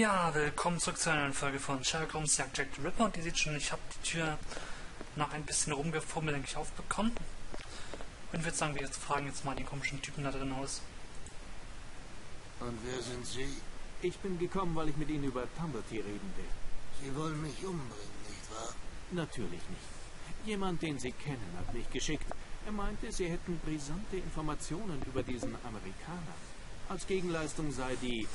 Ja, willkommen zurück zu einer neuen Folge von Sherlock Holmes Jagd Jack the Ripper. Und ihr seht schon, ich habe die Tür nach ein bisschen rumgefummelt, denke ich, aufbekommen. Und ich würde sagen, wir jetzt fragen jetzt mal den komischen Typen da drin aus. Und wer sind Sie? Ich bin gekommen, weil ich mit Ihnen über Tumblety reden will. Sie wollen mich umbringen, nicht wahr? Natürlich nicht. Jemand, den Sie kennen, hat mich geschickt. Er meinte, Sie hätten brisante Informationen über diesen Amerikaner. Als Gegenleistung sei die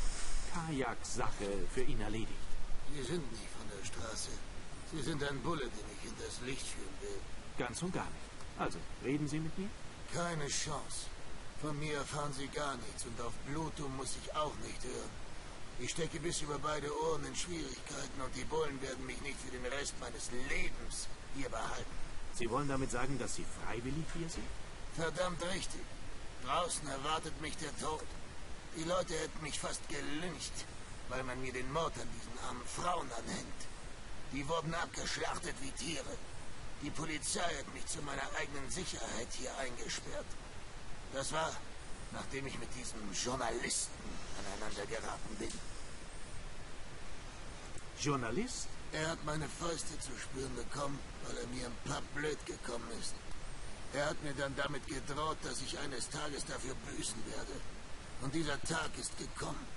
Kajak-Sache für ihn erledigt. Sie sind nicht von der Straße. Sie sind ein Bulle, den ich in das Licht führen will. Ganz und gar nicht. Also, reden Sie mit mir? Keine Chance. Von mir erfahren Sie gar nichts und auf Blutung muss ich auch nicht hören. Ich stecke bis über beide Ohren in Schwierigkeiten und die Bullen werden mich nicht für den Rest meines Lebens hier behalten. Sie wollen damit sagen, dass Sie freiwillig hier sind? Verdammt richtig. Draußen erwartet mich der Tod. Die Leute hätten mich fast gelyncht, weil man mir den Mord an diesen armen Frauen anhängt. Die wurden abgeschlachtet wie Tiere. Die Polizei hat mich zu meiner eigenen Sicherheit hier eingesperrt. Das war, nachdem ich mit diesem Journalisten aneinander geraten bin. Journalist? Er hat meine Fäuste zu spüren bekommen, weil er mir ein paar blöd gekommen ist. Er hat mir dann damit gedroht, dass ich eines Tages dafür büßen werde. Und dieser Tag ist gekommen.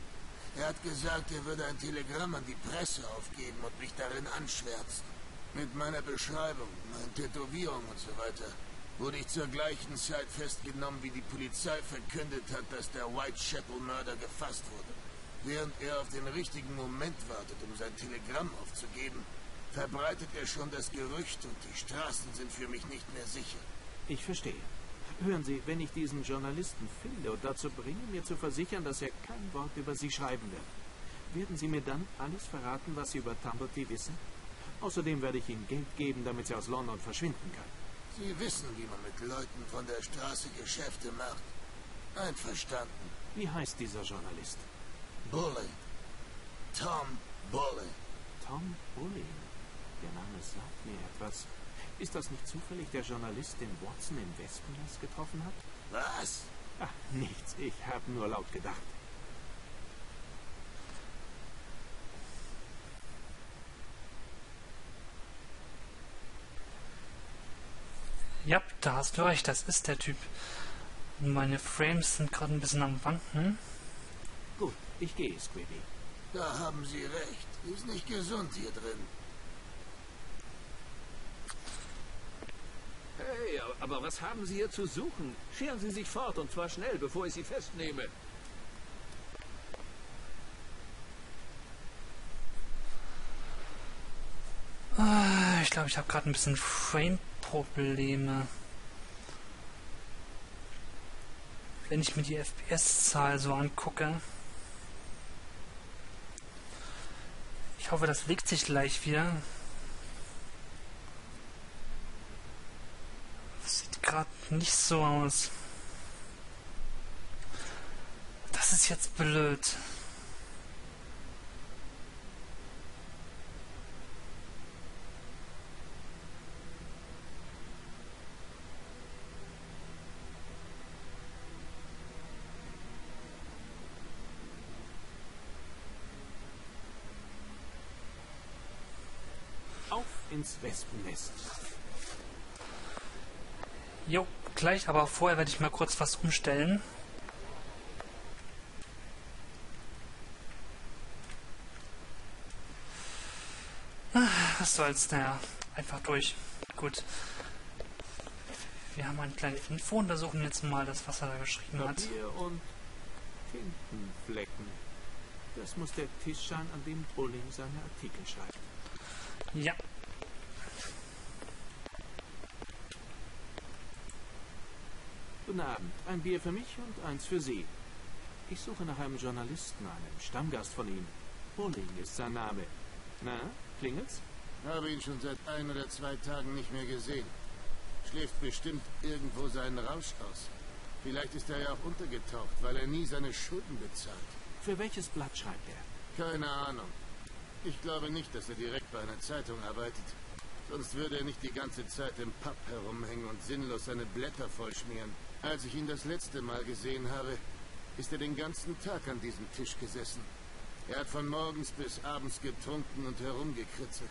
Er hat gesagt, er würde ein Telegramm an die Presse aufgeben und mich darin anschwärzen. Mit meiner Beschreibung, meinen Tätowierungen und so weiter wurde ich zur gleichen Zeit festgenommen, wie die Polizei verkündet hat, dass der Whitechapel-Mörder gefasst wurde. Während er auf den richtigen Moment wartet, um sein Telegramm aufzugeben, verbreitet er schon das Gerücht und die Straßen sind für mich nicht mehr sicher. Ich verstehe. Hören Sie, wenn ich diesen Journalisten finde und dazu bringe, mir zu versichern, dass er kein Wort über Sie schreiben wird, werden Sie mir dann alles verraten, was Sie über Tumblety wissen? Außerdem werde ich Ihnen Geld geben, damit Sie aus London verschwinden können. Sie wissen, wie man mit Leuten von der Straße Geschäfte macht. Einverstanden. Wie heißt dieser Journalist? Bully. Tom Bully. Tom Bully. Der Name sagt mir etwas. Ist das nicht zufällig der Journalist, den Watson im Wespennest getroffen hat? Was? Ach, nichts. Ich habe nur laut gedacht. Ja, da hast du recht, das ist der Typ. Meine Frames sind gerade ein bisschen am Wanken. Gut, ich gehe, Squibby. Da haben Sie recht. Ist nicht gesund hier drin. Aber was haben Sie hier zu suchen? Scheren Sie sich fort und zwar schnell, bevor ich Sie festnehme. Ah, Ich glaube, ich habe gerade ein bisschen Frame-Probleme. Wenn ich mir die FPS-Zahl so angucke. Ich hoffe, das legt sich gleich wieder. Das sieht gerade nicht so aus. Das ist jetzt blöd. Auf ins Wespennest. Jo, gleich, aber vorher werde ich mal kurz was umstellen. Ah, Was soll's, naja, einfach durch. Gut. Wir haben eine kleine Info, untersuchen jetzt mal das, was er da geschrieben hat. Papier und Tintenflecken. Das muss der Tisch sein, an dem Bulling seine Artikel schreibt. Ja, Guten Abend. Ein Bier für mich und eins für Sie. Ich suche nach einem Journalisten, einem Stammgast von Ihnen. Bulling ist sein Name. Na, klingelt's? Habe ihn schon seit ein oder zwei Tagen nicht mehr gesehen. Schläft bestimmt irgendwo seinen Rausch aus. Vielleicht ist er ja auch untergetaucht, weil er nie seine Schulden bezahlt. Für welches Blatt schreibt er? Keine Ahnung. Ich glaube nicht, dass er direkt bei einer Zeitung arbeitet. Sonst würde er nicht die ganze Zeit im Pub herumhängen und sinnlos seine Blätter vollschmieren. Als ich ihn das letzte Mal gesehen habe, ist er den ganzen Tag an diesem Tisch gesessen. Er hat von morgens bis abends getrunken und herumgekritzelt.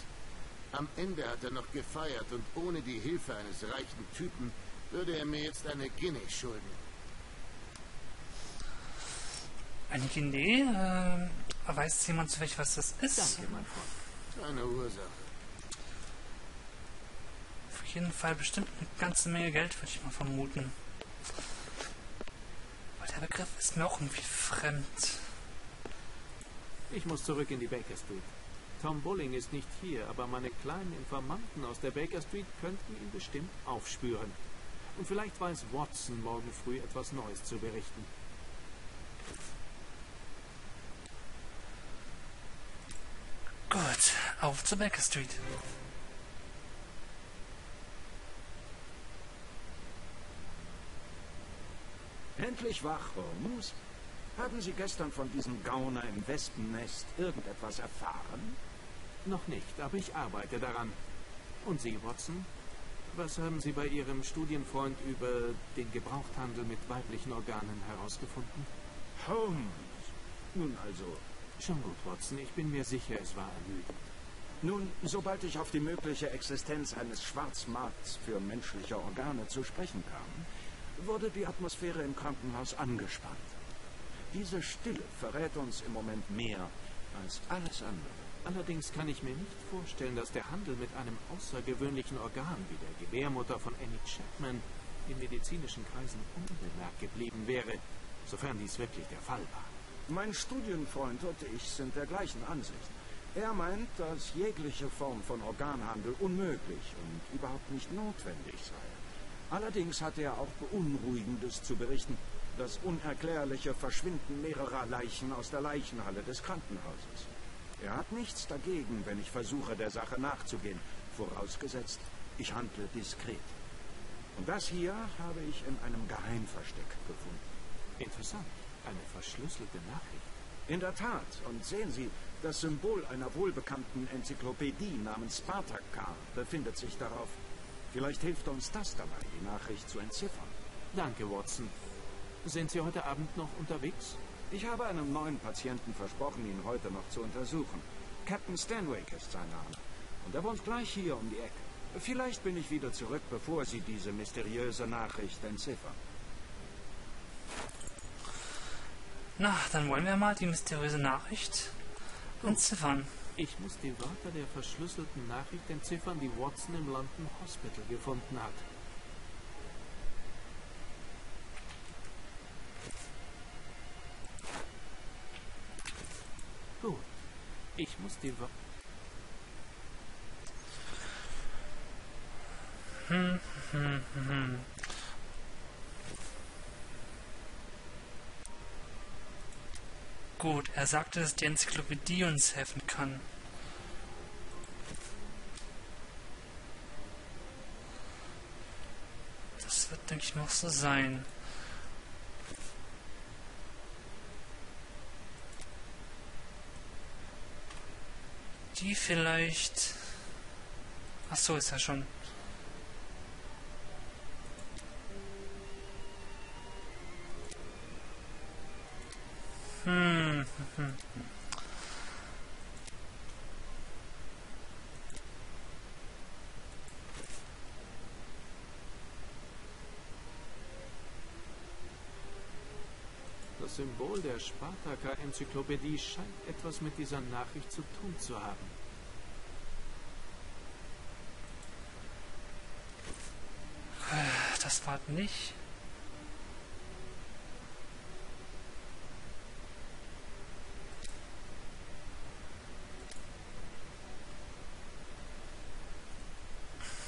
Am Ende hat er noch gefeiert und ohne die Hilfe eines reichen Typen würde er mir jetzt eine Guinea schulden. Eine Idee? Äh, weiß jemand zufällig, was das ist? Danke, mein Freund. Seine Ursache. Auf jeden Fall bestimmt eine ganze Menge Geld, würde ich mal vermuten. Aber der Begriff ist mir auch irgendwie fremd. Ich muss zurück in die Baker Street. Tom Bulling ist nicht hier, aber meine kleinen Informanten aus der Baker Street könnten ihn bestimmt aufspüren. Und vielleicht weiß Watson morgen früh etwas Neues zu berichten. Gut, auf zur Baker Street. Endlich wach, Holmes. Haben Sie gestern von diesem Gauner im Wespennest irgendetwas erfahren? Noch nicht, aber ich arbeite daran. Und Sie, Watson? Was haben Sie bei Ihrem Studienfreund über den Gebrauchthandel mit weiblichen Organen herausgefunden? Holmes. Nun also, Schon gut, Watson. Ich bin mir sicher, es war ermüdend. nun, sobald ich auf die mögliche Existenz eines Schwarzmarkts für menschliche Organe zu sprechen kam, wurde die Atmosphäre im Krankenhaus angespannt. Diese Stille verrät uns im Moment mehr als alles andere. Allerdings kann ich mir nicht vorstellen, dass der Handel mit einem außergewöhnlichen Organ wie der Gebärmutter von Annie Chapman in medizinischen Kreisen unbemerkt geblieben wäre, sofern dies wirklich der Fall war. Mein Studienfreund und ich sind der gleichen Ansicht. Er meint, dass jegliche Form von Organhandel unmöglich und überhaupt nicht notwendig sei. Allerdings hat er auch Beunruhigendes zu berichten. Das unerklärliche Verschwinden mehrerer Leichen aus der Leichenhalle des Krankenhauses. Er hat nichts dagegen, wenn ich versuche, der Sache nachzugehen, vorausgesetzt, ich handle diskret. Und das hier habe ich in einem Geheimversteck gefunden. Interessant. Eine verschlüsselte Nachricht. In der Tat. Und sehen Sie, das Symbol einer wohlbekannten Enzyklopädie namens Spartakar befindet sich darauf. Vielleicht hilft uns das dabei, die Nachricht zu entziffern. Danke, Watson. Sind Sie heute Abend noch unterwegs? Ich habe einem neuen Patienten versprochen, ihn heute noch zu untersuchen. Captain Stanwyck ist sein Name. Und er wohnt gleich hier um die Ecke. Vielleicht bin ich wieder zurück, bevor Sie diese mysteriöse Nachricht entziffern. Na, dann wollen wir mal die mysteriöse Nachricht entziffern. Ich muss die Wörter der verschlüsselten Nachricht entziffern, die Watson im London Hospital gefunden hat. Gut. Ich muss die Wörter... Hm, hm, hm. Gut, er sagte, dass die Enzyklopädie uns helfen kann. Das wird, denke ich, noch so sein. Die vielleicht... Ach so, ist ja schon. Das Symbol der Spartaker-Enzyklopädie scheint etwas mit dieser Nachricht zu tun zu haben. Das war nicht.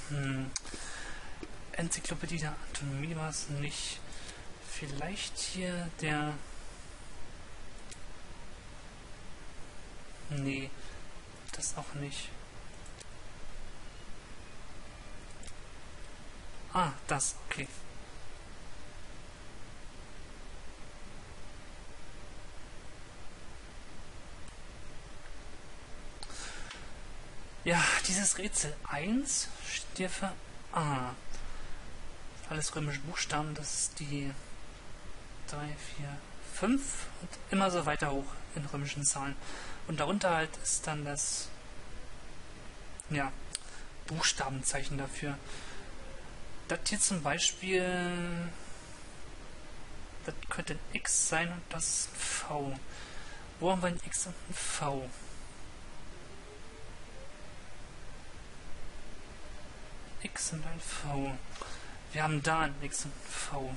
Hm. Enzyklopädie der Anatomie war es nicht. Vielleicht hier der. Nee, das auch nicht. Ah, das, okay. Ja, dieses Rätsel 1 steht für A. Alles römische Buchstaben, das ist die 3, 4, 5 und immer so weiter hoch in römischen Zahlen. Und darunter halt ist dann das ja, Buchstabenzeichen dafür. Das hier zum Beispiel, das könnte ein X sein und das V. Wo haben wir ein X und ein V? X und ein V. Wir haben da ein X und V.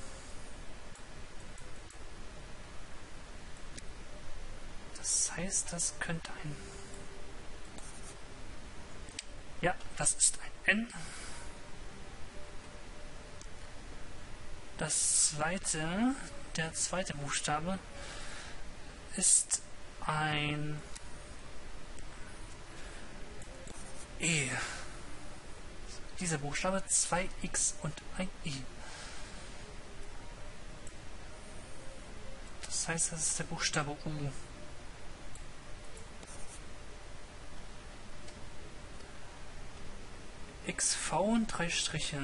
Das heißt, das könnte ein... Ja, das ist ein N. Das zweite, der zweite Buchstabe, ist ein E. Dieser Buchstabe 2x und ein I. Das heißt, das ist der Buchstabe U. XV und drei Striche.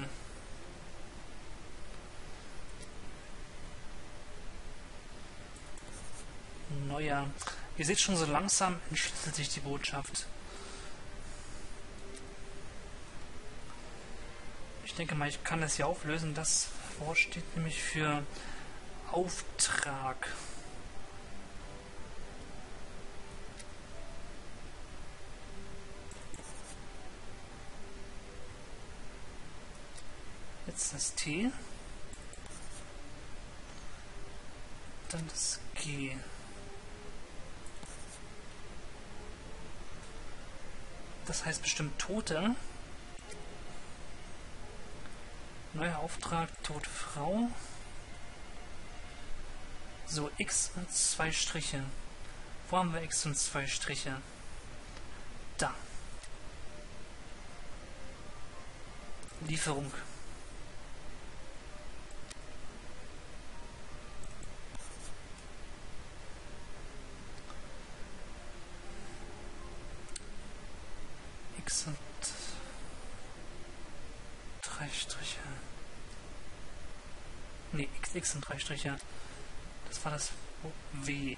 Neuer. Ihr seht schon, so langsam entschlüsselt sich die Botschaft. Denke mal, ich kann das hier auflösen. Das Wort steht nämlich für Auftrag. Jetzt das T. Dann das G. Das heißt bestimmt Tote. Neuer Auftrag, tote Frau. So, X und zwei Striche. Wo haben wir X und zwei Striche? Da. Lieferung. X und drei Striche. X, und drei Striche. Das war das W.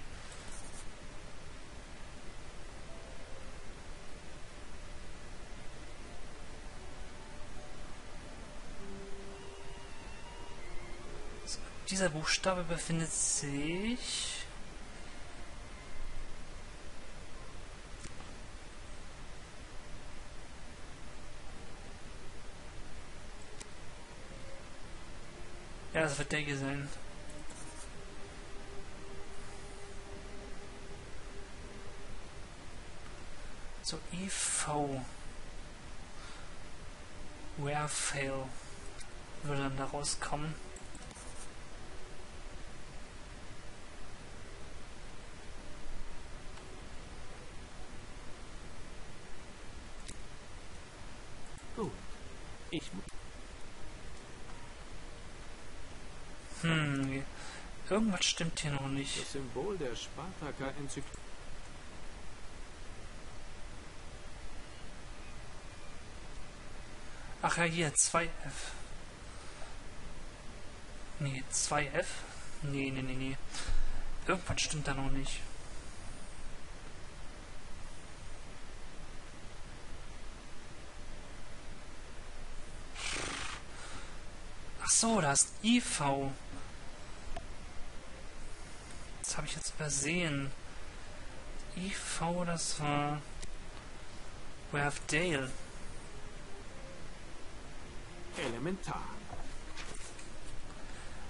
Dieser Buchstabe befindet sich Wird der hier sein. So, IV. Where fail würde dann da rauskommen. Ich muss. Hm, irgendwas stimmt hier noch nicht. Das Symbol der Spartaker Enzyklopädie. Ach ja, hier, 2F. Nee, 2F? Nee, nee, nee, nee. Irgendwas stimmt da noch nicht. Ach so, da ist IV. Habe ich jetzt übersehen. IV, das war... We have Dale. Elementar.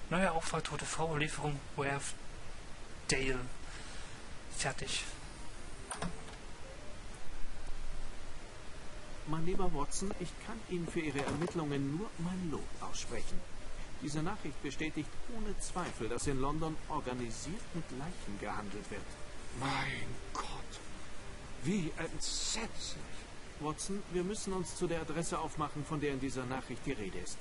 Neuer Auftrag, tote Frau, Lieferung, Werf, Dale. Fertig. Mein lieber Watson, ich kann Ihnen für Ihre Ermittlungen nur mein Lob aussprechen. Diese Nachricht bestätigt ohne Zweifel, dass in London organisiert mit Leichen gehandelt wird. Mein Gott. Wie entsetzlich. Watson, wir müssen uns zu der Adresse aufmachen, von der in dieser Nachricht die Rede ist.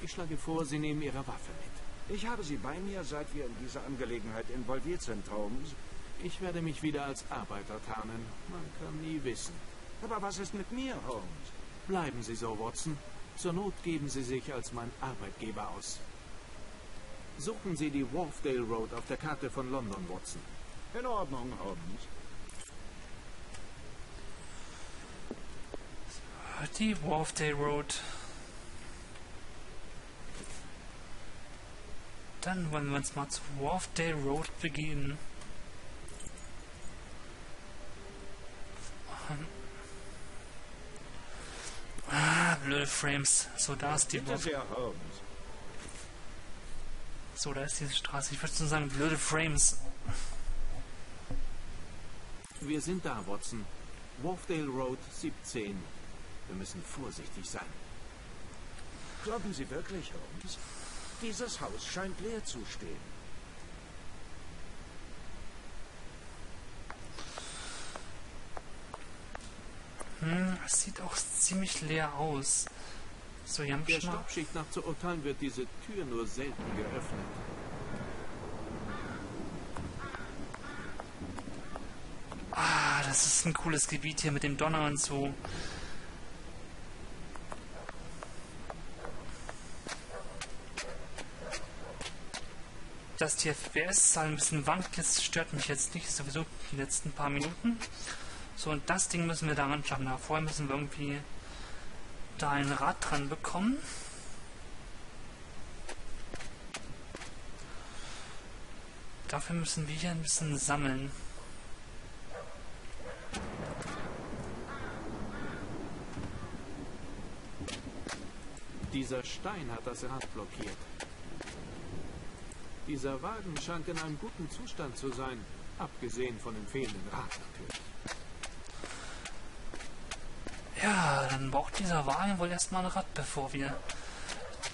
Ich schlage vor, Sie nehmen Ihre Waffe mit. Ich habe sie bei mir, seit wir in dieser Angelegenheit involviert sind, Holmes. Ich werde mich wieder als Arbeiter tarnen. Man kann nie wissen. Aber was ist mit mir, Holmes? Bleiben Sie so, Watson. Zur Not geben Sie sich als mein Arbeitgeber aus. Suchen Sie die Wharfdale Road auf der Karte von London, Watson. In Ordnung, Holmes. Die Wharfdale Road. Dann wollen wir uns mal zu Wharfdale Road begeben. Ah, blöde Frames. So, da ist die Holmes. So, da ist diese Straße. Ich würde so sagen, blöde Frames. Wir sind da, Watson. Wharfdale Road 17. Wir müssen vorsichtig sein. Glauben Sie wirklich, Holmes? Dieses Haus scheint leer zu stehen. Hm, es sieht auch ziemlich leer aus. So, hier haben Der. Staubschicht nach zu urteilen wird diese Tür nur selten geöffnet. Ah, das ist ein cooles Gebiet hier mit dem Donner und so. Dass die FPS-Zahl ein bisschen wankt, das stört mich jetzt nicht, sowieso die letzten paar Minuten. So, und das Ding müssen wir daran schaffen. Da vorher müssen wir irgendwie da ein Rad dran bekommen. Dafür müssen wir hier ein bisschen sammeln. Dieser Stein hat das Rad blockiert. Dieser Wagen scheint in einem guten Zustand zu sein, abgesehen von dem fehlenden Rad natürlich. Ja, dann braucht dieser Wagen wohl erstmal ein Rad, bevor wir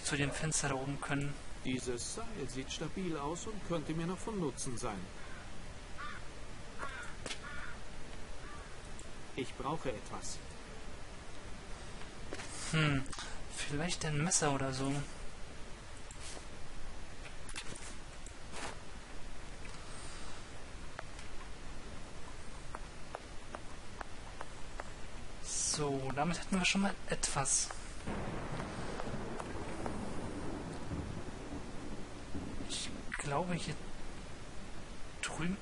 zu dem Fenster da oben können. Dieses Seil sieht stabil aus und könnte mir noch von Nutzen sein. Ich brauche etwas. Hm, vielleicht ein Messer oder so. So, damit hätten wir schon mal etwas. Ich glaube hier drüben.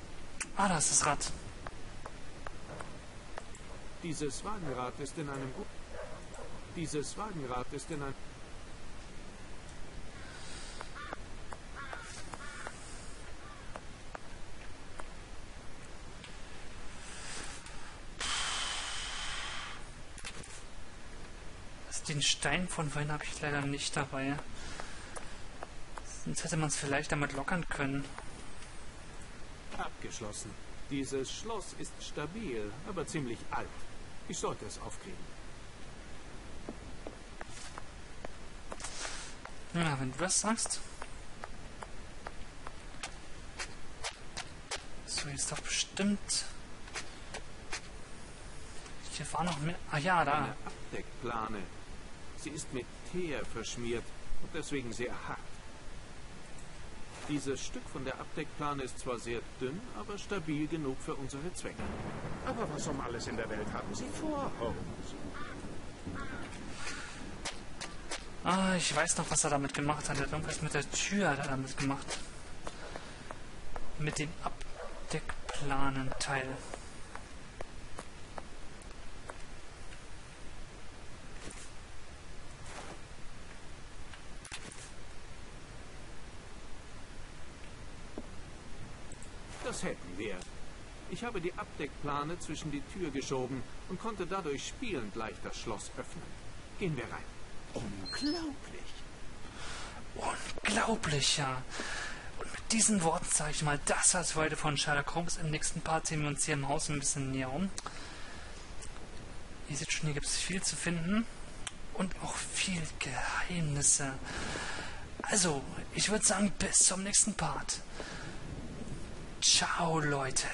Ah, da ist das Rad. Dieses Wagenrad ist in einem. Dieses Wagenrad ist in einem. Den Stein von vorhin habe ich leider nicht dabei. Sonst hätte man es vielleicht damit lockern können. Abgeschlossen. Dieses Schloss ist stabil, aber ziemlich alt. Ich sollte es aufkriegen. Ja, wenn du das sagst. So, jetzt doch bestimmt. Hier war noch mehr. Ah ja, da. Eine Abdeckplane. Sie ist mit Teer verschmiert und deswegen sehr hart. Dieses Stück von der Abdeckplane ist zwar sehr dünn, aber stabil genug für unsere Zwecke. Aber was um alles in der Welt haben Sie vor, Holmes? Ah, ich weiß noch, was er damit gemacht hat. Er hat irgendwas mit der Tür hat er damit gemacht. Mit dem Abdeckplanenteil. Das hätten wir. Ich habe die Abdeckplane zwischen die Tür geschoben und konnte dadurch spielend leicht das Schloss öffnen. Gehen wir rein. Unglaublich. Unglaublich, ja. Und mit diesen Worten sage ich mal, das war's für heute von Sherlock Holmes. Im nächsten Part sehen wir uns hier im Haus ein bisschen näher um. Ihr seht schon, hier gibt es viel zu finden. Und auch viel Geheimnisse. Also, ich würde sagen, bis zum nächsten Part. Ciao, Leute.